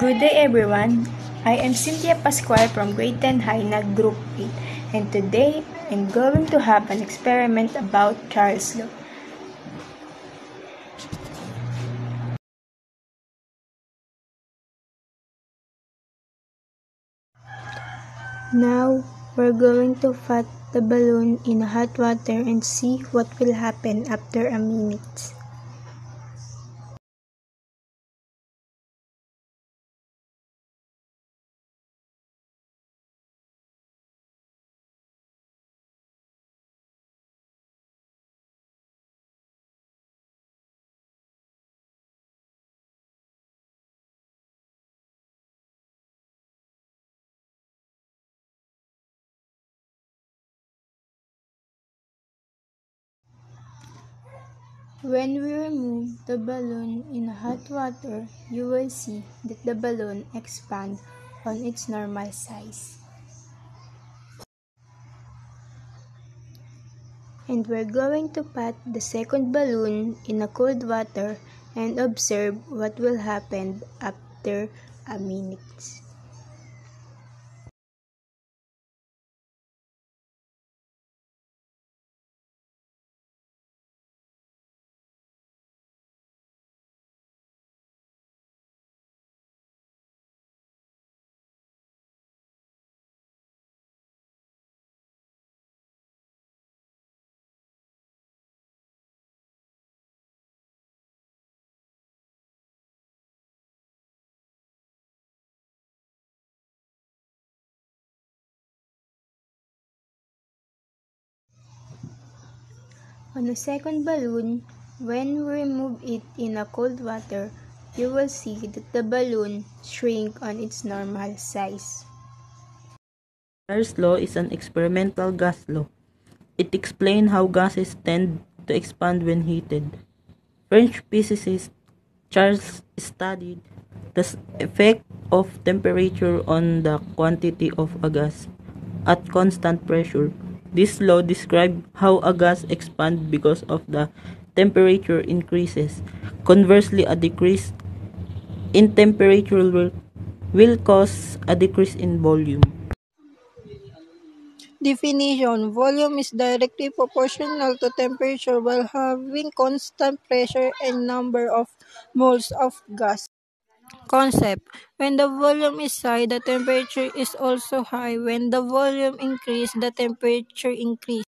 Good day everyone. I am Cynthia Pascual from grade 10 Jaena Group 8 and today I'm going to have an experiment about Charles Law. Now we're going to put the balloon in hot water and see what will happen after a minute. When we remove the balloon in hot water, you will see that the balloon expands on its normal size. And we're going to put the second balloon in a cold water and observe what will happen after a minute. On a second balloon, when we remove it in a cold water, you will see that the balloon shrink on its normal size. Charles' law is an experimental gas law. It explains how gases tend to expand when heated. French physicist Charles studied the effect of temperature on the quantity of a gas at constant pressure. This law describes how a gas expands because of the temperature increases. Conversely, a decrease in temperature will, will cause a decrease in volume. Definition Volume is directly proportional to temperature while having constant pressure and number of moles of gas. Concept When the volume is high, the temperature is also high. When the volume increases, the temperature increases.